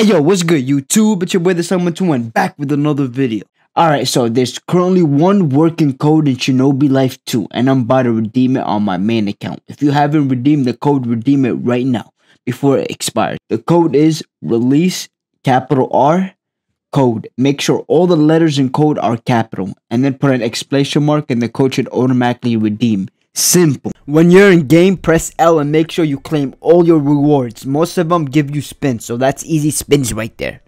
Hey yo, what's good YouTube? It's your boy the Salehm121 back with another video. Alright, so there's currently one working code in Shinobi Life 2 and I'm about to redeem it on my main account. If you haven't redeemed the code, redeem it right now before it expires. The code is release capital R code. Make sure all the letters in code are capital and then put an exclamation mark and the code should automatically redeem. Simple. When you're in game, press L and make sure you claim all your rewards. Most of them give you spins, so that's easy spins right there.